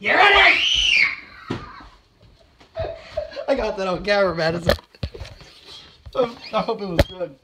You ready? I got that on camera, man. I hope it was good.